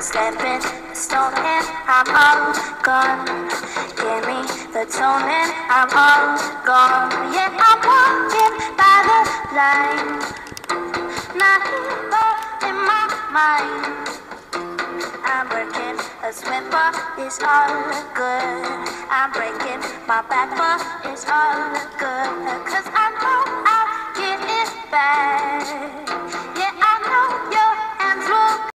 Stepping, stoning, I'm all gone. Give me the toning, I'm all gone. Yeah, I'm walking by the line. Not in my mind. I'm working a swimmer, it's all good. I'm breaking my back, but it's all good.